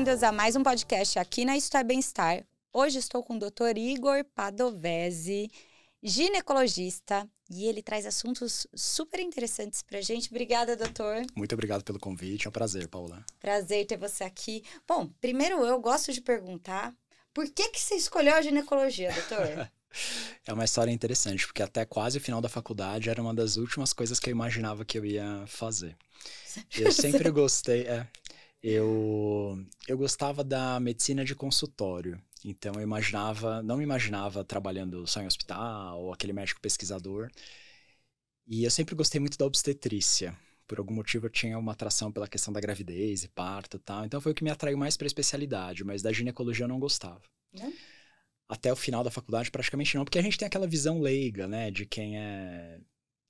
bem-vindos a mais um podcast aqui na Isto é Bem-Estar. Hoje estou com o Dr. Igor Padovese, ginecologista, e ele traz assuntos super interessantes pra gente. Obrigada, doutor. Muito obrigado pelo convite, é um prazer, Paula. Prazer ter você aqui. Bom, primeiro eu gosto de perguntar, por que que você escolheu a ginecologia, doutor? É uma história interessante, porque até quase o final da faculdade era uma das últimas coisas que eu imaginava que eu ia fazer. Eu sempre gostei, é, eu, eu gostava da medicina de consultório. Então eu imaginava, não me imaginava trabalhando só em hospital ou aquele médico pesquisador. E eu sempre gostei muito da obstetrícia. Por algum motivo eu tinha uma atração pela questão da gravidez e parto e tal. Então foi o que me atraiu mais para a especialidade, mas da ginecologia eu não gostava. Não? Até o final da faculdade praticamente não, porque a gente tem aquela visão leiga, né, de quem é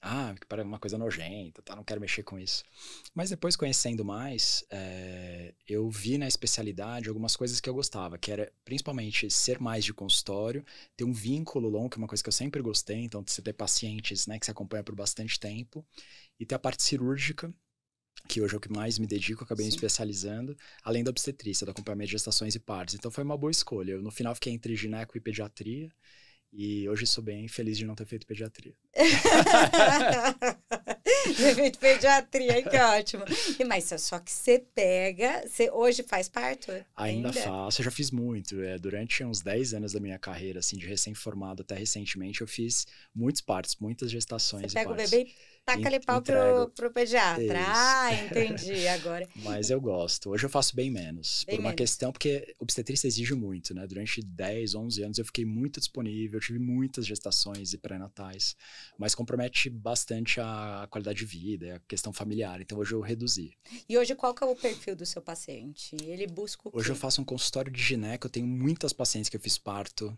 ah, parece uma coisa nojenta, tá? não quero mexer com isso. Mas depois, conhecendo mais, é, eu vi na especialidade algumas coisas que eu gostava, que era principalmente ser mais de consultório, ter um vínculo longo, que é uma coisa que eu sempre gostei, então você ter pacientes né, que se acompanha por bastante tempo, e ter a parte cirúrgica, que hoje é o que mais me dedico, acabei Sim. me especializando, além da obstetrícia, do acompanhamento de gestações e partos. Então foi uma boa escolha. Eu, no final fiquei entre gineco e pediatria, e hoje sou bem feliz de não ter feito pediatria. ter feito pediatria, que ótimo. E, mas só que você pega, você hoje faz parto? Ainda, ainda? faço, eu já fiz muito. É, durante uns 10 anos da minha carreira, assim, de recém-formado até recentemente, eu fiz muitos partos, muitas gestações. Você pega o bebê taca-lhe pau pro, pro pediatra. Isso. Ah, entendi agora. Mas eu gosto. Hoje eu faço bem menos. Bem por uma menos. questão, porque obstetrícia exige muito, né? Durante 10, 11 anos eu fiquei muito disponível, tive muitas gestações e pré-natais, mas compromete bastante a qualidade de vida, a questão familiar. Então hoje eu reduzi. E hoje qual que é o perfil do seu paciente? Ele busca o quê? Hoje eu faço um consultório de gineco, eu tenho muitas pacientes que eu fiz parto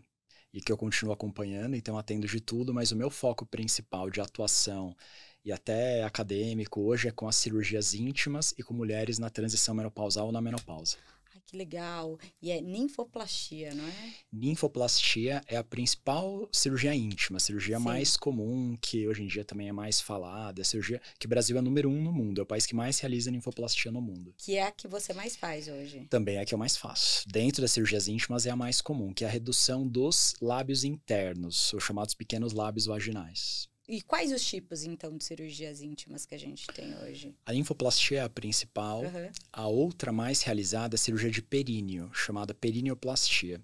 e que eu continuo acompanhando, então atendo de tudo, mas o meu foco principal de atuação e até acadêmico hoje é com as cirurgias íntimas e com mulheres na transição menopausal ou na menopausa. Ai, que legal. E é ninfoplastia, não é? Ninfoplastia é a principal cirurgia íntima, a cirurgia Sim. mais comum, que hoje em dia também é mais falada, a cirurgia que o Brasil é número um no mundo, é o país que mais realiza ninfoplastia no mundo. Que é a que você mais faz hoje? Também é a que eu mais faço. Dentro das cirurgias íntimas é a mais comum, que é a redução dos lábios internos, os chamados pequenos lábios vaginais. E quais os tipos, então, de cirurgias íntimas que a gente tem hoje? A linfoplastia é a principal. Uhum. A outra mais realizada é a cirurgia de períneo, chamada perineoplastia.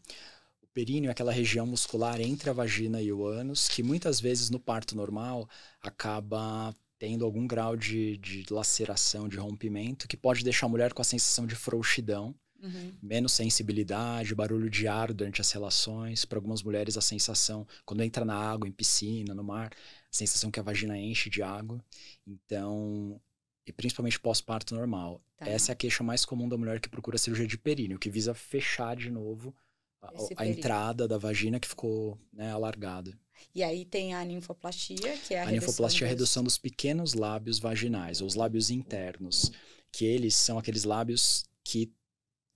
O períneo é aquela região muscular entre a vagina e o ânus, que muitas vezes no parto normal acaba tendo algum grau de, de laceração, de rompimento, que pode deixar a mulher com a sensação de frouxidão. Uhum. Menos sensibilidade, barulho de ar durante as relações. Para algumas mulheres, a sensação, quando entra na água, em piscina, no mar, a sensação que a vagina enche de água. Então, e principalmente pós-parto normal. Tá. Essa é a queixa mais comum da mulher que procura cirurgia de períneo, que visa fechar de novo a, a entrada da vagina que ficou né, alargada. E aí tem a ninfoplastia, que é a, a ninfoplastia é a redução dos pequenos lábios vaginais, ou os lábios internos, que eles são aqueles lábios que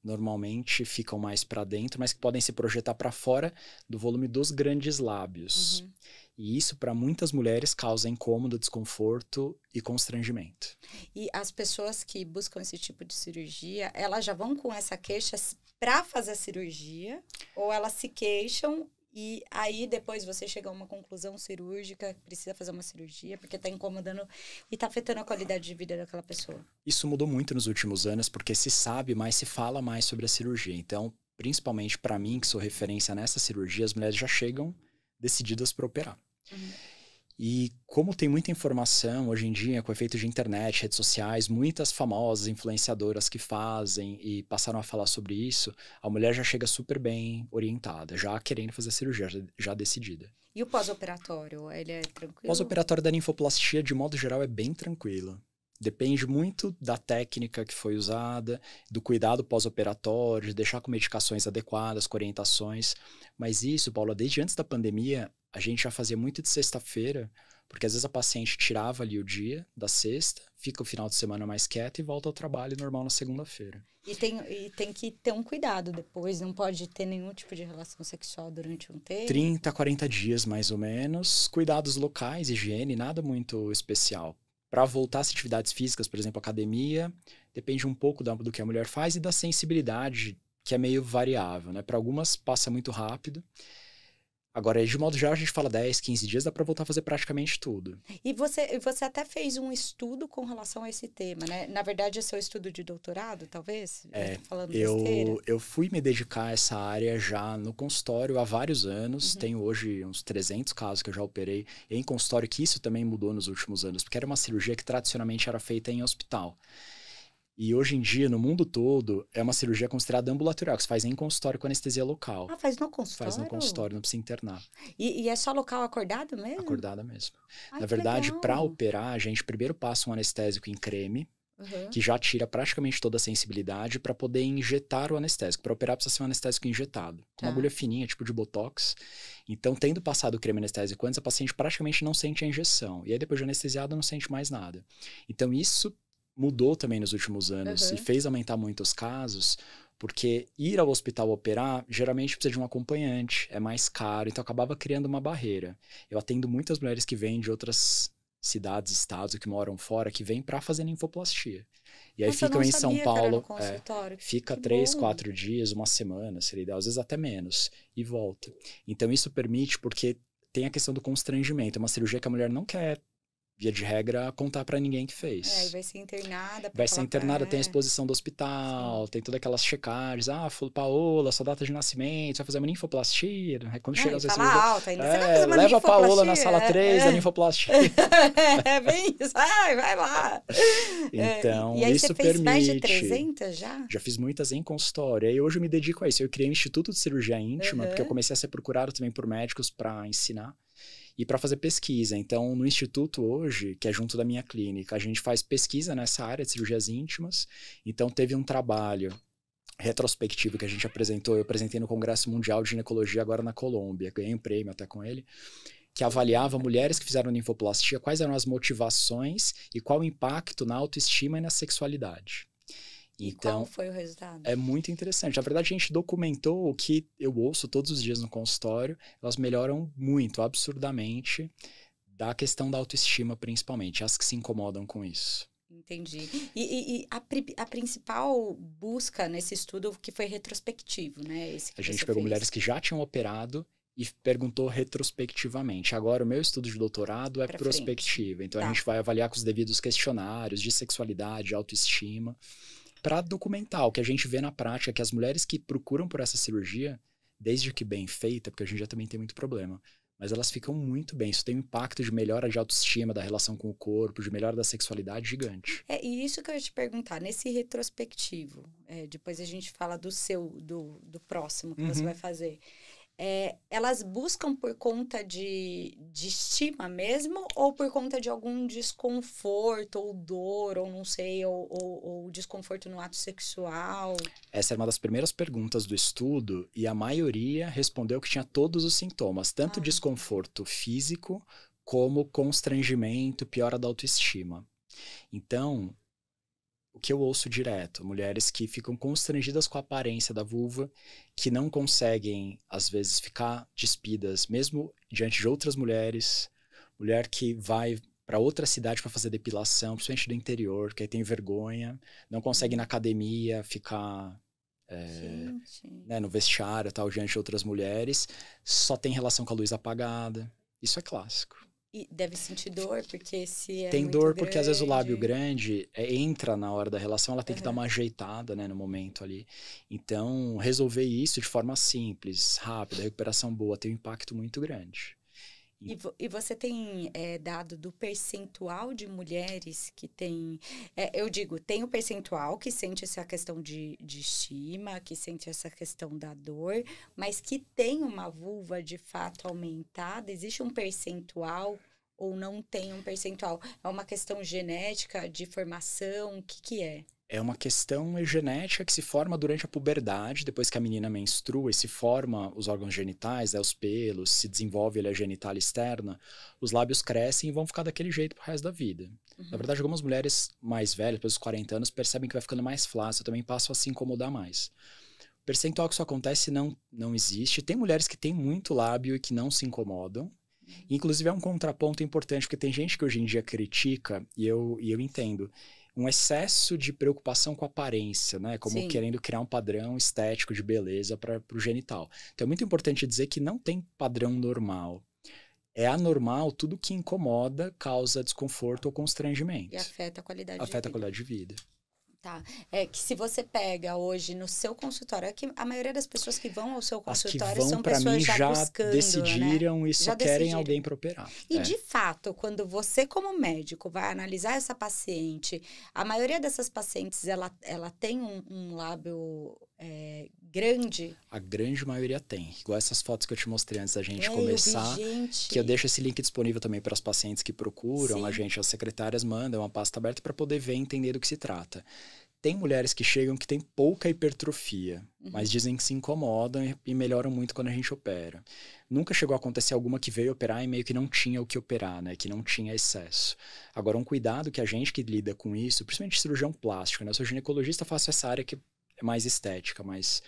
normalmente ficam mais para dentro, mas que podem se projetar para fora do volume dos grandes lábios. Uhum. E isso, para muitas mulheres, causa incômodo, desconforto e constrangimento. E as pessoas que buscam esse tipo de cirurgia, elas já vão com essa queixa para fazer a cirurgia? Ou elas se queixam e aí depois você chega a uma conclusão cirúrgica, precisa fazer uma cirurgia, porque está incomodando e está afetando a qualidade de vida daquela pessoa. Isso mudou muito nos últimos anos, porque se sabe mais, se fala mais sobre a cirurgia. Então, principalmente para mim, que sou referência nessa cirurgia, as mulheres já chegam decididas para operar. Uhum. E como tem muita informação hoje em dia, com efeito de internet, redes sociais, muitas famosas influenciadoras que fazem e passaram a falar sobre isso, a mulher já chega super bem orientada, já querendo fazer a cirurgia, já, já decidida. E o pós-operatório, ele é tranquilo? O pós-operatório da linfoplastia, de modo geral, é bem tranquilo. Depende muito da técnica que foi usada, do cuidado pós-operatório, de deixar com medicações adequadas, com orientações. Mas isso, Paula, desde antes da pandemia, a gente já fazia muito de sexta-feira, porque às vezes a paciente tirava ali o dia da sexta, fica o final de semana mais quieta e volta ao trabalho normal na segunda-feira. E tem, e tem que ter um cuidado depois, não pode ter nenhum tipo de relação sexual durante um tempo? 30, 40 dias mais ou menos. Cuidados locais, higiene, nada muito especial para voltar às atividades físicas, por exemplo, academia, depende um pouco do que a mulher faz e da sensibilidade, que é meio variável, né? Para algumas passa muito rápido, Agora, de modo geral, a gente fala 10, 15 dias, dá para voltar a fazer praticamente tudo. E você, você até fez um estudo com relação a esse tema, né? Na verdade, é seu estudo de doutorado, talvez? É, falando eu, eu fui me dedicar a essa área já no consultório há vários anos. Uhum. Tenho hoje uns 300 casos que eu já operei em consultório, que isso também mudou nos últimos anos, porque era uma cirurgia que tradicionalmente era feita em hospital. E hoje em dia, no mundo todo, é uma cirurgia considerada ambulatorial, que se faz em consultório com anestesia local. Ah, faz no consultório? Faz no consultório, não precisa internar. E, e é só local acordado mesmo? Acordada mesmo. Ai, Na verdade, para operar, a gente primeiro passa um anestésico em creme, uhum. que já tira praticamente toda a sensibilidade para poder injetar o anestésico. Para operar, precisa ser um anestésico injetado. Tá. Uma agulha fininha, tipo de botox. Então, tendo passado o creme anestésico antes, a paciente praticamente não sente a injeção. E aí, depois de anestesiado, não sente mais nada. Então, isso mudou também nos últimos anos uhum. e fez aumentar muito os casos, porque ir ao hospital operar geralmente precisa de um acompanhante, é mais caro, então acabava criando uma barreira. Eu atendo muitas mulheres que vêm de outras cidades, estados, que moram fora, que vêm para fazer linfoplastia. E aí Nossa, ficam em São Paulo, é, fica que três, bom. quatro dias, uma semana, seria ideal, às vezes até menos, e volta. Então isso permite, porque tem a questão do constrangimento, é uma cirurgia que a mulher não quer via de regra, contar para ninguém que fez. É, e vai ser internada. Vai ser internada, tem a exposição do hospital, Sim. tem todas aquelas checagens. Ah, Paola, sua data de nascimento, vai fazer uma linfoplastia. Aí quando chega às vezes. alta, ainda. É, leva a Paola na sala 3 é. da linfoplastia. é bem isso. Ai, vai lá. Então, e aí isso você fez permite. mais de 300 já? Já fiz muitas em consultório. E hoje eu me dedico a isso. Eu criei um Instituto de Cirurgia Íntima, uhum. porque eu comecei a ser procurado também por médicos para ensinar e para fazer pesquisa. Então, no instituto hoje, que é junto da minha clínica, a gente faz pesquisa nessa área de cirurgias íntimas. Então, teve um trabalho retrospectivo que a gente apresentou, eu apresentei no Congresso Mundial de Ginecologia agora na Colômbia, ganhei um prêmio até com ele, que avaliava mulheres que fizeram linfoplastia, quais eram as motivações e qual o impacto na autoestima e na sexualidade. Então, qual foi o resultado? É muito interessante. Na verdade, a gente documentou o que eu ouço todos os dias no consultório. Elas melhoram muito, absurdamente, da questão da autoestima, principalmente, as que se incomodam com isso. Entendi. E, e, e a, a, principal busca nesse estudo que foi retrospectivo, né? a gente pegou fez. mulheres que já tinham operado e perguntou retrospectivamente. Agora, o meu estudo de doutorado é pra prospectiva. Frente. Então, tá. a gente vai avaliar com os devidos questionários de sexualidade, autoestima para documentar o que a gente vê na prática, que as mulheres que procuram por essa cirurgia, desde que bem feita, porque hoje em dia também tem muito problema, mas elas ficam muito bem. Isso tem um impacto de melhora de autoestima, da relação com o corpo, de melhora da sexualidade gigante. É, e isso que eu ia te perguntar, nesse retrospectivo, é, depois a gente fala do seu, do, do próximo que uhum. você vai fazer é, elas buscam por conta de, de estima mesmo ou por conta de algum desconforto ou dor ou não sei ou, ou, ou, desconforto no ato sexual essa é uma das primeiras perguntas do estudo e a maioria respondeu que tinha todos os sintomas tanto ah. desconforto físico como constrangimento piora da autoestima então o que eu ouço direto, mulheres que ficam constrangidas com a aparência da vulva, que não conseguem, às vezes, ficar despidas, mesmo diante de outras mulheres, mulher que vai para outra cidade para fazer depilação, principalmente do interior, que aí tem vergonha, não consegue ir na academia ficar é, né, no vestiário tal diante de outras mulheres, só tem relação com a luz apagada. Isso é clássico. E deve sentir dor, porque se é Tem dor grande... porque às vezes o lábio grande é, entra na hora da relação, ela tem uhum. que dar uma ajeitada, né, no momento ali. Então, resolver isso de forma simples, rápida, recuperação boa, tem um impacto muito grande. E, e você tem é, dado do percentual de mulheres que tem. É, eu digo, tem o percentual que sente essa questão de, de estima, que sente essa questão da dor, mas que tem uma vulva de fato aumentada. Existe um percentual ou não tem um percentual? É uma questão genética, de formação? O que, que é? É uma questão genética que se forma durante a puberdade, depois que a menina menstrua e se forma os órgãos genitais, né, os pelos, se desenvolve a genital externa, os lábios crescem e vão ficar daquele jeito pro resto da vida. Uhum. Na verdade, algumas mulheres mais velhas, depois dos 40 anos, percebem que vai ficando mais flácido, também passam a se incomodar mais. O percentual que isso acontece não, não existe. Tem mulheres que têm muito lábio e que não se incomodam, Inclusive é um contraponto importante, porque tem gente que hoje em dia critica, e eu, e eu entendo, um excesso de preocupação com aparência, né? Como Sim. querendo criar um padrão estético de beleza para o genital. Então é muito importante dizer que não tem padrão normal. É anormal tudo que incomoda, causa desconforto ou constrangimento. E afeta a qualidade de Afeta a vida. qualidade de vida. Tá. É que se você pega hoje no seu consultório, é que a maioria das pessoas que vão ao seu consultório são vão para pessoas mim já, já buscando, né? decidiram e só Já querem decidiram. alguém para operar. E É. de fato, quando você como médico vai analisar essa paciente, a maioria dessas pacientes ela, ela tem um, um lábio é, grande. A grande maioria tem. Igual essas fotos que eu te mostrei antes da gente É, eu começar. vi. Que eu deixo esse link disponível também para as pacientes que procuram Sim. a gente, as secretárias mandam uma pasta aberta para poder ver e entender do que se trata. Tem mulheres que chegam que têm pouca hipertrofia, Uhum. mas dizem que se incomodam e- melhoram muito quando a gente opera. Nunca chegou a acontecer alguma que veio operar e meio que não tinha o que operar, né? Que não tinha excesso. Agora, um cuidado que a gente que lida com isso, principalmente cirurgião plástico, né? Eu sou ginecologista, faço essa área que é mais estética, mas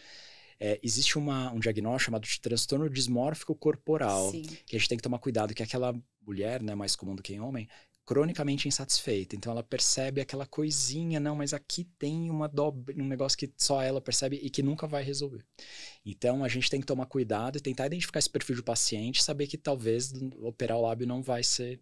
é, existe uma, um diagnóstico chamado de transtorno dismórfico corporal Sim. que a gente tem que tomar cuidado, que aquela mulher, né, mais comum do que em homem, cronicamente insatisfeita. Então ela percebe aquela coisinha, não, mas aqui tem uma dobra, um negócio que só ela percebe e que nunca vai resolver. Então a gente tem que tomar cuidado e tentar identificar esse perfil do paciente, saber que talvez operar o lábio não vai ser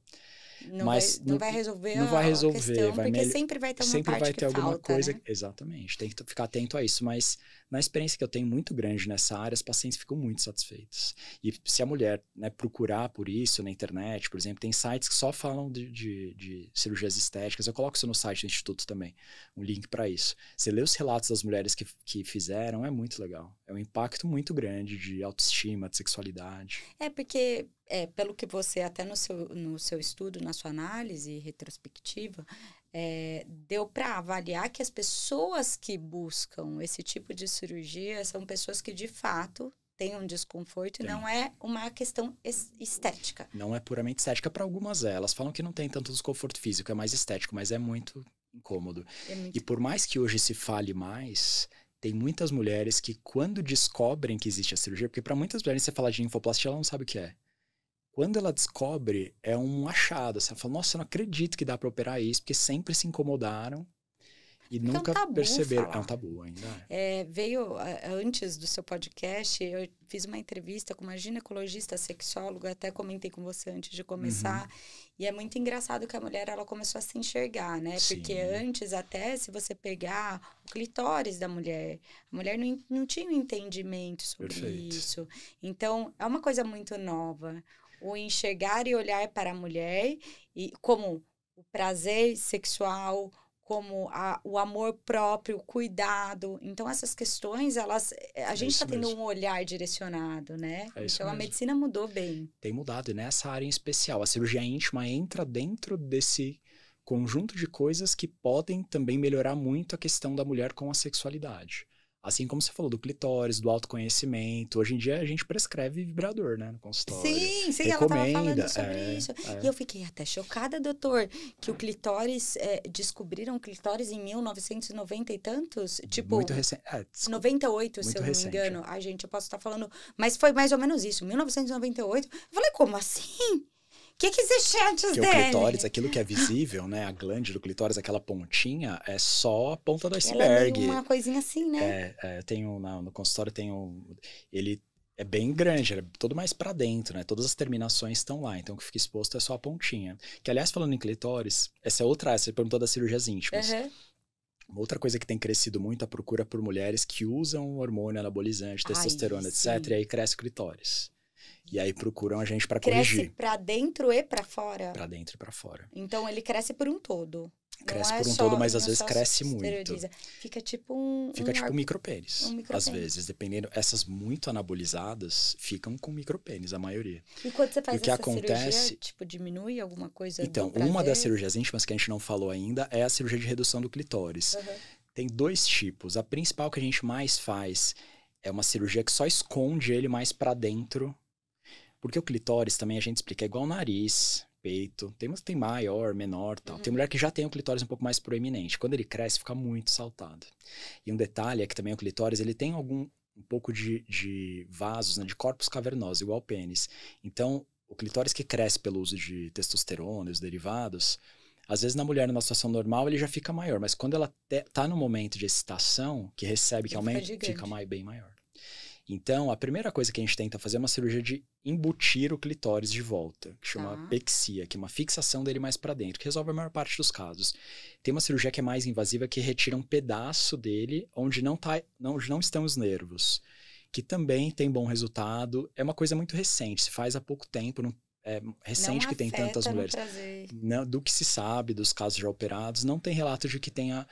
Não, Mas vai, não não- vai resolver não vai resolver, questão, vai porque melho- sempre vai ter uma sempre vai ter alguma falta, coisa. né? Exatamente, tem que ficar atento a isso. Mas na experiência que eu tenho muito grande nessa área, as pacientes ficam muito satisfeitas. E se a mulher né, procurar por isso na internet, por exemplo, tem sites que só falam de, de- de cirurgias estéticas. Eu coloco isso no site do Instituto também, um link para isso. Você lê os relatos das mulheres que, que fizeram, é muito legal. É um impacto muito grande de autoestima, de sexualidade. É porque, é, pelo que você, até no seu, no seu estudo, na sua análise retrospectiva, é, deu para avaliar que as pessoas que buscam esse tipo de cirurgia são pessoas que, de fato, têm um desconforto e Tem. não é uma questão es- estética. Não é puramente estética para algumas é. Elas falam que não tem tanto desconforto físico, é mais estético, mas é muito incômodo. É muito E por mais que hoje se fale mais, tem muitas mulheres que quando descobrem que existe a cirurgia, porque para muitas mulheres você fala de linfoplastia, ela não sabe o que é. Quando ela descobre, é um achado. Assim, ela fala, nossa, eu não acredito que dá para operar isso, porque sempre se incomodaram e um nunca tabu perceberam. falar. É um tabu ainda. é. É, veio antes do seu podcast, eu fiz uma entrevista com uma ginecologista sexóloga, até comentei com você antes de começar. E é muito engraçado que a mulher ela começou a se enxergar, né? Porque Sim. antes, até se você pegar o clitóris da mulher, a mulher não, não tinha um entendimento sobre Perfeito. isso. Então, é uma coisa muito nova. O enxergar e olhar para a mulher e como o prazer sexual, como a- o amor próprio, o cuidado. Então, essas questões, elas. A É gente está tendo mesmo. um olhar direcionado, né? É então, a medicina mudou bem. Tem mudado, e nessa área em especial. A cirurgia íntima entra dentro desse conjunto de coisas que podem também melhorar muito a questão da mulher com a sexualidade. Assim como você falou do clitóris, do autoconhecimento. Hoje em dia a gente prescreve vibrador, né, no consultório. Sim, sim, ela estava falando Recomenda, sobre é, isso. é. E eu fiquei até chocada, doutor, que o clitóris, é, descobriram o clitóris em 1990 e tantos? Tipo, Muito recente. É, desculpa. 98, se Muito eu não recente, me engano. Ai, gente, eu posso estar falando. Mas foi mais ou menos isso, 1998. Eu falei, como assim? O que, que existe antes Porque o dele? clitóris, aquilo que é visível, né? A glande do clitóris, aquela pontinha, é só a ponta do Ela é iceberg. meio uma coisinha assim, né? É, é, eu tenho na- no consultório tem um, ele é bem grande, é todo mais pra dentro, né? Todas as terminações estão lá, então o que fica exposto é só a pontinha. Que aliás falando em clitóris, essa é outra, você perguntou das cirurgias íntimas. Aham. Uma outra coisa que tem crescido muito a procura por mulheres que usam hormônio anabolizante, Ai, testosterona, sim. etc, e aí cresce o clitóris. E aí procuram a gente pra Cresce corrigir pra dentro e pra fora. Pra dentro e pra fora. Então ele cresce por um todo. Não Cresce é por um só- todo, mas não às é vezes cresce muito. Fica tipo um. Fica um tipo um arco- micropênis. um Às micropênis. vezes, dependendo. Essas muito anabolizadas ficam com micropênis, a maioria. E quando você faz o que acontece- cirurgia, tipo, diminui alguma coisa Então, uma das cirurgias íntimas que a gente não falou ainda é a cirurgia de redução do clitóris. Aham. Tem dois tipos. A principal que a gente mais faz é uma cirurgia que só esconde ele mais pra dentro. Porque o clitóris também a gente explica é igual o nariz, peito. Tem tem maior, menor, tal. Tem Uhum. mulher que já tem o clitóris um pouco mais proeminente. Quando ele cresce, fica muito saltado. E um detalhe é que também o clitóris, ele tem algum um pouco de, de vasos, né, de corpos cavernosos, igual o pênis. Então, o clitóris que cresce pelo uso de testosterona e os derivados, às vezes na mulher numa situação normal ele já fica maior, mas quando ela te, tá no momento de excitação, que recebe, que aumenta, fica, fica mais, bem maior. Então, a primeira coisa que a gente tenta fazer é uma cirurgia de embutir o clitóris de volta, que chama tá. pexia, que é uma fixação dele mais para dentro, que resolve a maior parte dos casos. Tem uma cirurgia que é mais invasiva, que retira um pedaço dele onde não, tá, onde não estão os nervos, que também tem bom resultado. É uma coisa muito recente, se faz há pouco tempo, não, é recente não que tem tantas mulheres. Não, do que se sabe, dos casos já operados, não tem relato de que tenha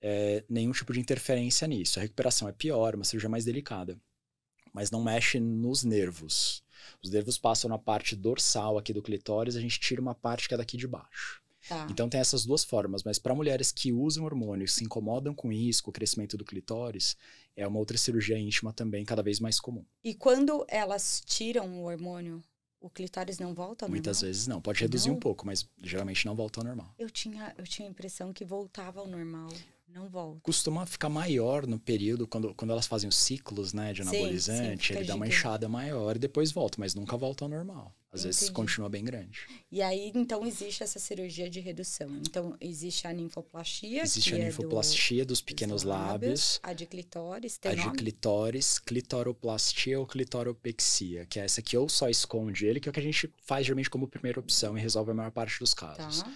é, nenhum tipo de interferência nisso. A recuperação é pior, uma cirurgia mais delicada mas não mexe nos nervos. Os nervos passam na parte dorsal aqui do clitóris, a gente tira uma parte que é daqui de baixo. Tá. Então tem essas duas formas, mas para mulheres que usam hormônios, se incomodam com isso, com o crescimento do clitóris, é uma outra cirurgia íntima também cada vez mais comum. E quando elas tiram o hormônio, o clitóris não volta ao Muitas normal? vezes não, pode reduzir não? um pouco, mas geralmente não volta ao normal. Eu tinha, eu tinha a impressão que voltava ao normal. Não volta. Costuma ficar maior no período, quando, quando elas fazem os ciclos, né, de anabolizante, sim, sim, ele dá uma inchada maior e depois volta, mas nunca volta ao normal. Às Entendi. vezes continua bem grande. E aí, então, existe essa cirurgia de redução. Então, existe a ninfoplastia. Existe a ninfoplastia é do, dos pequenos dos lábios, lábios. A de clitóris, tem A nome? de clitóris, clitoroplastia ou clitoropexia, que é essa que ou só esconde ele, que é o que a gente faz geralmente como primeira opção e resolve a maior parte dos casos. Tá.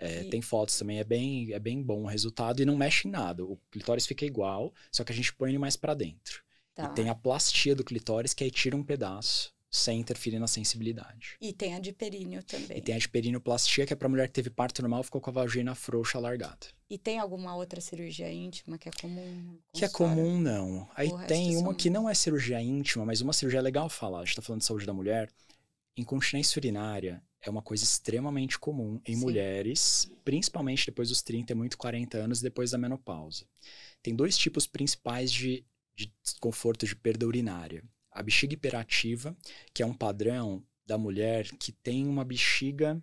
É, e... Tem fotos também, é bem, é bem bom o resultado e não mexe em nada. O clitóris fica igual, só que a gente põe ele mais para dentro. Tá. E tem a plastia do clitóris, que aí tira um pedaço sem interferir na sensibilidade. E tem a de períneo também. E tem a de perinoplastia, que é para mulher que teve parto normal, ficou com a vagina frouxa, alargada. E tem alguma outra cirurgia íntima que é comum? Que é comum, não. Aí tem uma que não é cirurgia íntima, mas uma cirurgia legal falar. A gente tá falando de saúde da mulher. Incontinência urinária é uma coisa extremamente comum em Sim. mulheres, principalmente depois dos 30 e muito 40 anos, depois da menopausa. Tem dois tipos principais de, de desconforto de perda urinária. A bexiga hiperativa, que é um padrão da mulher que tem uma bexiga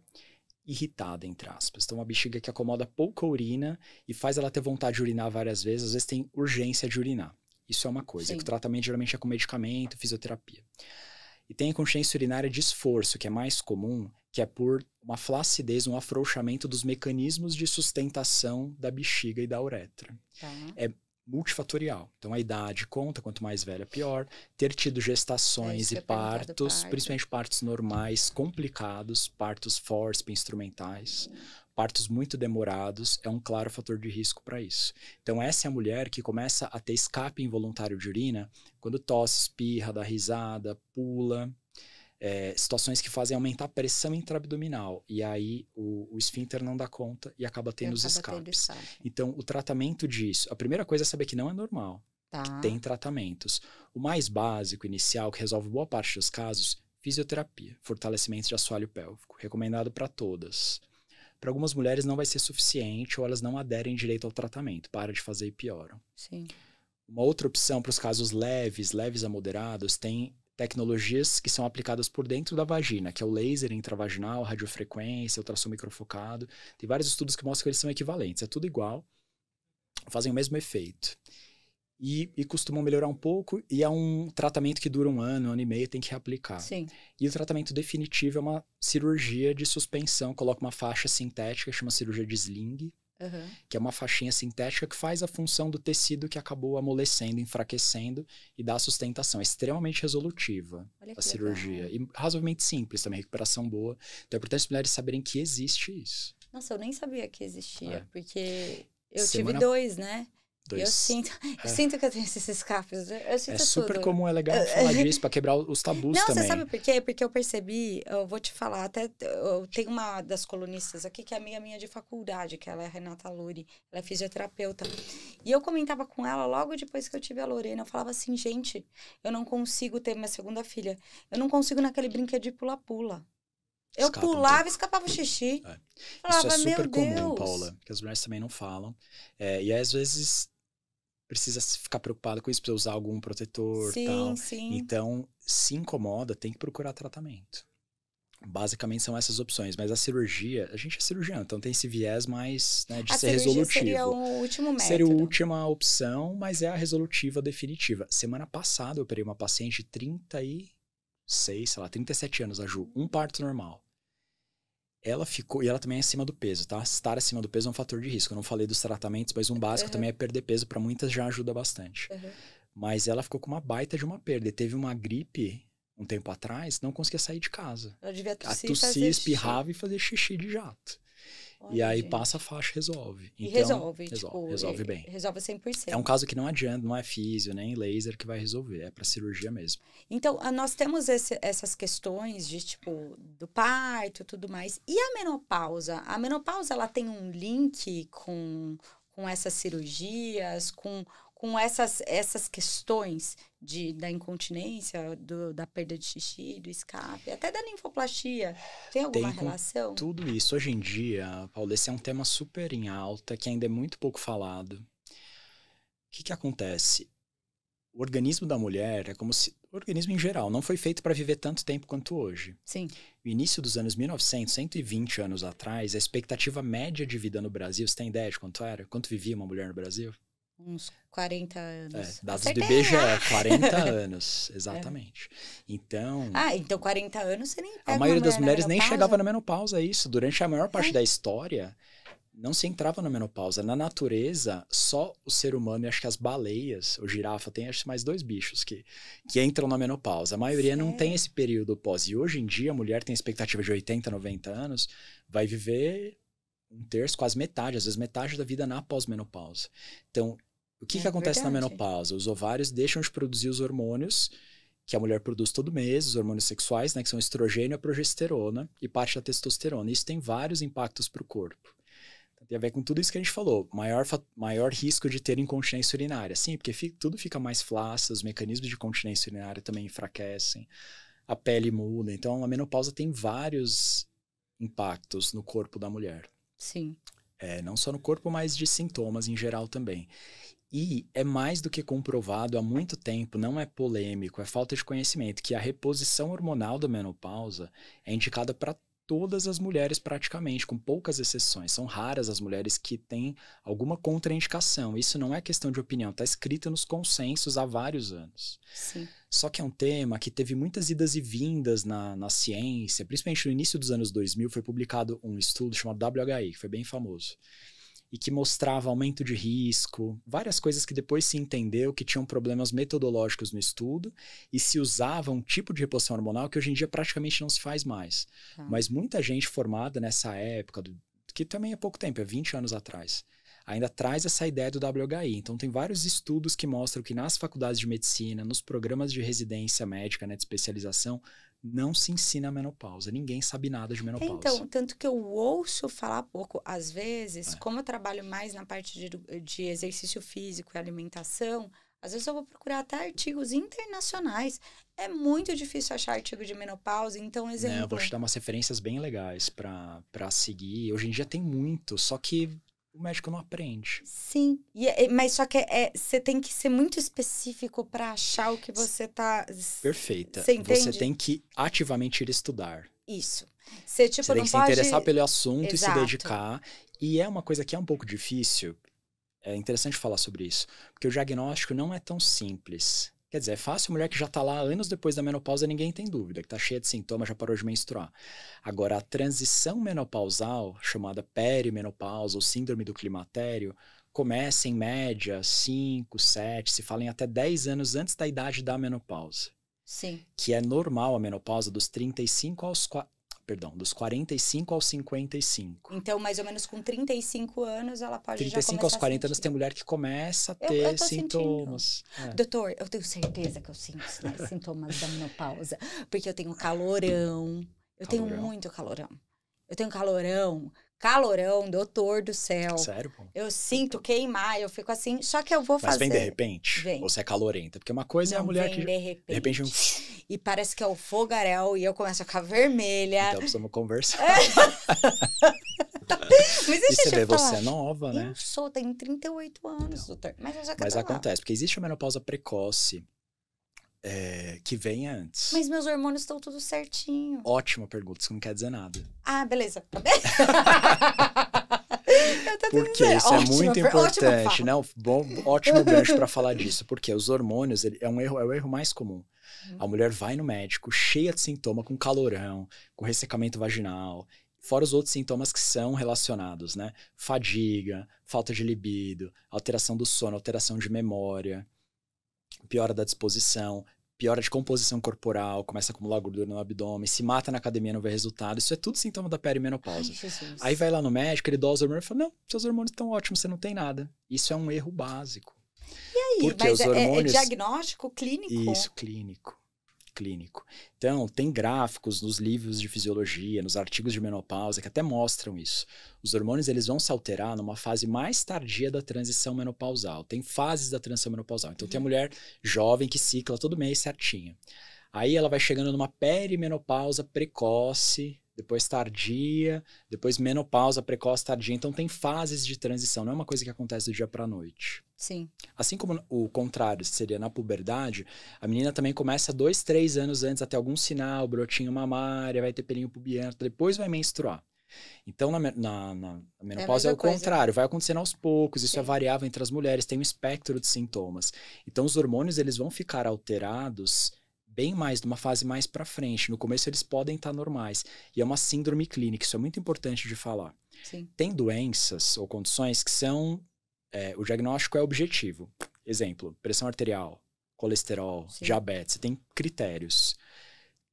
irritada, entre aspas. Então, uma bexiga que acomoda pouca urina e faz ela ter vontade de urinar várias vezes, às vezes tem urgência de urinar. Isso é uma coisa. Que o tratamento geralmente é com medicamento, fisioterapia. E tem a incontinência urinária de esforço, que é mais comum, que é por uma flacidez, um afrouxamento dos mecanismos de sustentação da bexiga e da uretra. Tá. É multifatorial. Então a idade conta, quanto mais velha, pior. Ter tido gestações é e partos, parto. principalmente partos normais, complicados, partos forceps instrumentais, partos muito demorados, é um claro fator de risco para isso. Então essa é a mulher que começa a ter escape involuntário de urina quando tosse, espirra, dá risada, pula, é, situações que fazem aumentar a pressão intraabdominal. E aí o, o esfíncter não dá conta e acaba tendo os escapes. Então, o tratamento disso, a primeira coisa é saber que não é normal. Tá. Que tem tratamentos. O mais básico, inicial, que resolve boa parte dos casos, fisioterapia, fortalecimento de assoalho pélvico, recomendado para todas. Para algumas mulheres não vai ser suficiente ou elas não aderem direito ao tratamento, para de fazer e pioram. Sim. Uma outra opção para os casos leves, leves a moderados, tem tecnologias que são aplicadas por dentro da vagina, que é o laser intravaginal, radiofrequência, ultrassom microfocado. Tem vários estudos que mostram que eles são equivalentes, é tudo igual, fazem o mesmo efeito. E, e, costumam melhorar um pouco, e é um tratamento que dura um ano, um ano e meio, tem que reaplicar. Sim. E o tratamento definitivo é uma cirurgia de suspensão, coloca uma faixa sintética, chama cirurgia de sling, Uhum. Que é uma faixinha sintética que faz a função do tecido que acabou amolecendo, enfraquecendo e dá sustentação. É extremamente resolutiva a cirurgia. Legal. E razoavelmente simples também, recuperação boa. Então é importante as mulheres saberem que existe isso. Nossa, eu nem sabia que existia, é. porque eu Semana... tive dois, né? Dois. Eu sinto, é. eu sinto que eu tenho esses escapes. Eu sinto é super tudo. comum, é legal falar disso para quebrar os tabus Não, também. você sabe por quê? Porque eu percebi, eu vou te falar, até eu tenho uma das colunistas aqui que é amiga minha de faculdade, que ela é a Renata Luri, ela é fisioterapeuta. E eu comentava com ela logo depois que eu tive a Lorena, eu falava assim, gente, eu não consigo ter minha segunda filha. Eu não consigo naquele brinquedo de pula-pula. Eu Escapa pulava um e escapava o xixi. É. Falava, Isso é super comum, Deus. Paula, que as mulheres também não falam. É, e às vezes precisa ficar preocupado com isso, precisa usar algum protetor sim, tal. Sim. Então, se incomoda, tem que procurar tratamento. Basicamente são essas opções, mas a cirurgia, a gente é cirurgião, então tem esse viés mais né, de a ser resolutivo. Seria o último método. Seria a última opção, mas é a resolutiva definitiva. Semana passada eu operei uma paciente de 30 e 6, sei lá, 37 anos, a Ju, um parto normal. Ela ficou, e ela também é acima do peso, tá? Estar acima do peso é um fator de risco. Eu não falei dos tratamentos, mas um básico Uhum. também é perder peso, para muitas já ajuda bastante. Uhum. Mas ela ficou com uma baita de uma perda. E teve uma gripe um tempo atrás, não conseguia sair de casa. Ela devia A tossir, tossia, fazer espirrava e fazia xixi de jato. E aí gente. passa a faixa, resolve. E Então, resolve, resolve, tipo, resolve bem. Resolve 100%. É um caso que não adianta, não é físio, nem laser que vai resolver, é para cirurgia mesmo. Então, nós temos esse- essas questões de, tipo, do parto e tudo mais. E a menopausa? A menopausa, ela tem um link com, com essas cirurgias, com, com essas, essas questões de, da incontinência, do- da perda de xixi, do escape, até da linfoplastia. Tem alguma Tem relação? Tudo isso, hoje em dia, Paulo, esse é um tema super em alta, que ainda é muito pouco falado. O que, que acontece? O organismo da mulher é como se. O organismo em geral não foi feito para viver tanto tempo quanto hoje. Sim. No início dos anos 1900, 120 anos atrás, a expectativa média de vida no Brasil, você tem ideia de quanto era? Quanto vivia uma mulher no Brasil? Uns 40 É, anos. dados do Acertei. IBGE, 40 anos, exatamente. Então, Ah, então 40 anos você nem a maioria das mulheres nem chegava na menopausa, é isso. Durante a maior parte É. da história, não se entrava na menopausa. Na natureza, só o ser humano e acho que as baleias, o girafa, tem acho mais dois bichos que, que entram na menopausa. A maioria não tem Sério? esse período pós. E hoje em dia, a mulher tem expectativa de 80, 90 anos, vai viver um terço, quase metade, às vezes metade da vida na pós-menopausa. Então, o que, É que acontece na verdade. menopausa? Os ovários deixam de produzir os hormônios que a mulher produz todo mês, os hormônios sexuais, né, que são estrogênio e a progesterona, e parte da testosterona. Isso tem vários impactos para o corpo. Então, tem a ver com tudo isso que a gente falou. Maior, maior risco de ter incontinência urinária. Sim, porque fi- tudo fica mais flácido, os mecanismos de continência urinária também enfraquecem, a pele muda. Então, a menopausa tem vários impactos no corpo da mulher. Sim. É, não só no corpo, mas de sintomas em geral também. E é mais do que comprovado há muito tempo, não é polêmico, é falta de conhecimento, que a reposição hormonal da menopausa é indicada para todas as mulheres praticamente, com poucas exceções. São raras as mulheres que têm alguma contraindicação. Isso não é questão de opinião, está escrito nos consensos há vários anos. Sim. Só que é um tema que teve muitas idas e vindas na, na ciência, principalmente no início dos anos 2000, foi publicado um estudo chamado WHI, que foi bem famoso, e que mostrava aumento de risco, várias coisas que depois se entendeu que tinham problemas metodológicos no estudo e se usava um tipo de reposição hormonal que hoje em dia praticamente não se faz mais. Tá. Mas muita gente formada nessa época, do- que também é pouco tempo, é 20 anos atrás, ainda traz essa ideia do WHI. Então, tem vários estudos que mostram que nas faculdades de medicina, nos programas de residência médica, né, de especialização, não se ensina a menopausa. Ninguém sabe nada de menopausa. Então, tanto que eu ouço falar pouco, às vezes, É. como eu trabalho mais na parte de, de exercício físico e alimentação, às vezes eu vou procurar até artigos internacionais. É muito difícil achar artigo de menopausa, então, Né, eu exemplo. vou te dar umas referências bem legais pra seguir. Hoje em dia tem muito, só que o médico não aprende. Sim, e é- mas só que é, você tem que ser muito específico para achar o que você tá. Perfeita. Você tem que ativamente ir estudar. Isso. Você, tipo, Você tem que se pode. interessar pelo assunto e se Exato. dedicar. E é uma coisa que é um pouco difícil. É interessante falar sobre isso. Porque o diagnóstico não é tão simples. Quer dizer, é fácil mulher que já tá lá anos depois da menopausa, ninguém tem dúvida, que tá cheia de sintomas, já parou de menstruar. Agora, a transição menopausal, chamada perimenopausa ou síndrome do climatério, começa em média 5, 7, se fala em até 10 anos antes da idade da menopausa Sim. que é normal a menopausa dos 35 aos perdão, dos 45 aos 55. Então, mais ou menos com 35 anos, ela pode já 35 começar aos 40 a anos tem mulher que começa a Eu- ter eu tô sintomas. É. Doutor, eu tenho certeza que eu sinto sinais- sintomas da menopausa. Porque eu tenho calorão. Eu tenho Calorão? muito calorão. Eu tenho calorão. Calorão, doutor do céu. Sério, pô? Eu sinto queimar, eu fico assim. Só que eu vou Mas fazer. vem de repente? Vem. Ou você é calorenta? Porque uma coisa é a Não, mulher vem que de repente. de repente um... E parece que é o fogaréu e eu começo a ficar vermelha. então precisamos conversar. Mas E você vê, falar. você é nova, né? Eu sou, tenho 38 anos, doutor. Mas Mas acontece, porque existe a menopausa precoce é, que vem antes. Mas meus hormônios estão tudo certinho. Ótima pergunta, isso não quer dizer nada. Ah, beleza. tô Porque isso é ótima muito importante, não? Bom, ótimo gancho para falar disso, porque os hormônios ele, é um erro, é o erro mais comum. Uhum. A mulher vai no médico cheia de sintoma, com calorão, com ressecamento vaginal, fora os outros sintomas que são relacionados, né? Fadiga, falta de libido, alteração do sono, alteração de memória, piora da disposição, piora de composição corporal, começa a acumular gordura no abdômen, se mata na academia, não vê resultado. Isso é tudo sintoma da perimenopausa. Ai, Aí vai lá no médico, ele dá os hormônios e fala: Não, seus hormônios estão ótimos, você não tem nada. Isso é um erro básico. E aí, Porque mas os hormônios... é, é diagnóstico clínico? Isso, clínico clínico. Então, tem gráficos nos livros de fisiologia, nos artigos de menopausa, que até mostram isso. Os hormônios eles vão se alterar numa fase mais tardia da transição menopausal. Tem fases da transição menopausal. Então, uhum. tem a mulher jovem que cicla todo mês certinho. Aí ela vai chegando numa perimenopausa precoce, depois tardia, depois menopausa precoce tardia. Então tem fases de transição, não é uma coisa que acontece do dia para a noite. Sim. Assim como o contrário seria na puberdade, a menina também começa dois, três anos antes até algum sinal, brotinho mamária, vai ter pelinho pubiano, depois vai menstruar. Então, na, na, na menopausa é, é o coisa. contrário, vai acontecendo aos poucos, isso é Sim. é variável entre as mulheres, tem um espectro de sintomas. Então, os hormônios eles vão ficar alterados bem mais numa fase mais para frente. No começo eles podem estar tá normais. E é uma síndrome clínica, isso é muito importante de falar. Sim. Tem doenças ou condições que são. É, o diagnóstico é objetivo. Exemplo, pressão arterial, colesterol, Sim. diabetes. Você tem critérios.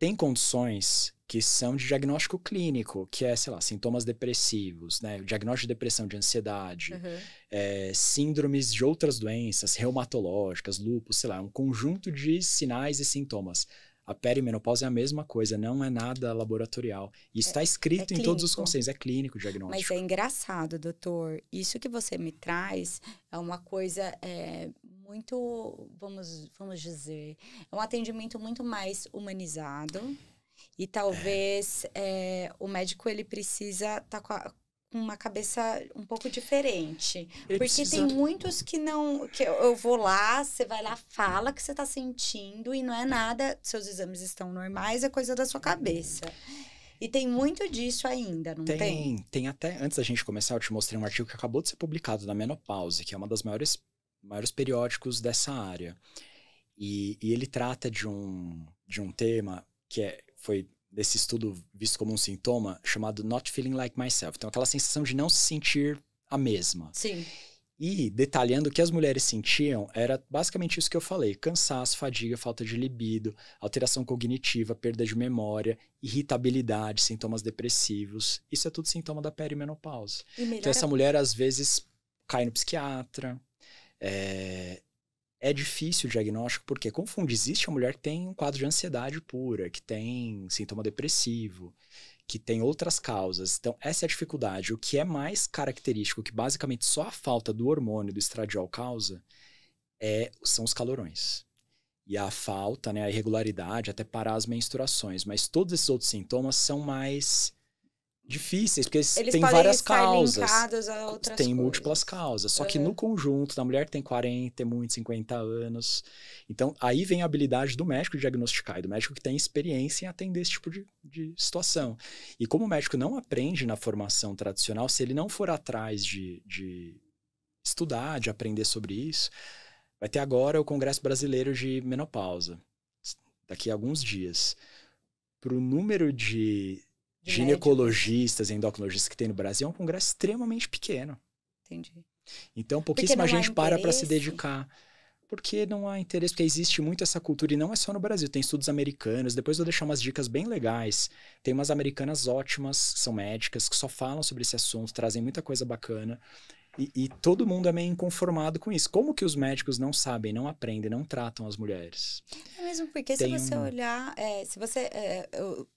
Tem condições que são de diagnóstico clínico, que é, sei lá, sintomas depressivos, né? O diagnóstico de depressão, de ansiedade, uhum. é, síndromes de outras doenças, reumatológicas, lúpus, sei lá, um conjunto de sinais e sintomas. A perimenopausa é a mesma coisa, não é nada laboratorial. E está é, escrito é em todos os conselhos, é clínico o diagnóstico. Mas é engraçado, doutor. Isso que você me traz é uma coisa é, muito, vamos, vamos dizer, é um atendimento muito mais humanizado e talvez é, o médico ele precisa estar tá com, a, uma cabeça um pouco diferente. Ele porque precisa... tem muitos que não. que eu vou lá, você vai lá, fala que você está sentindo e não é nada, seus exames estão normais, é coisa da sua cabeça. E tem muito disso ainda, não tem? Tem, tem até. Antes da gente começar, eu te mostrei um artigo que acabou de ser publicado na Menopause, que é uma das maiores, maiores periódicos dessa área. E, e ele trata de um, de um tema que é foi desse estudo visto como um sintoma chamado not feeling like myself. Então, aquela sensação de não se sentir a mesma. Sim. E detalhando o que as mulheres sentiam, era basicamente isso que eu falei: cansaço, fadiga, falta de libido, alteração cognitiva, perda de memória, irritabilidade, sintomas depressivos. Isso é tudo sintoma da perimenopausa. Então, essa mulher às vezes cai no psiquiatra, é, é difícil o diagnóstico porque confunde. Existe uma mulher que tem um quadro de ansiedade pura, que tem sintoma depressivo, que tem outras causas. Então, essa é a dificuldade. O que é mais característico, que basicamente só a falta do hormônio do estradiol causa, é, são os calorões. E a falta, né, a irregularidade, até parar as menstruações. Mas todos esses outros sintomas são mais difíceis, porque Eles tem várias causas. tem coisas. múltiplas causas. Só uhum. que no conjunto, da mulher que tem 40, tem muito 50 anos. Então, aí vem a habilidade do médico de diagnosticar, e do médico que tem experiência em atender esse tipo de, de situação. E como o médico não aprende na formação tradicional, se ele não for atrás de, de estudar, de aprender sobre isso, vai ter agora o Congresso Brasileiro de Menopausa, daqui a alguns dias. Para o número de ginecologistas e endocrinologistas que tem no Brasil é um congresso extremamente pequeno. Entendi. Então, pouquíssima gente para para se dedicar. Porque não há interesse, porque existe muito essa cultura, e não é só no Brasil, tem estudos americanos. Depois eu vou deixar umas dicas bem legais. Tem umas americanas ótimas, são médicas, que só falam sobre esse assunto, trazem muita coisa bacana. E, e, todo mundo é meio inconformado com isso. Como que os médicos não sabem, não aprendem, não tratam as mulheres? É mesmo porque tem se você olhar, é, se você é, eu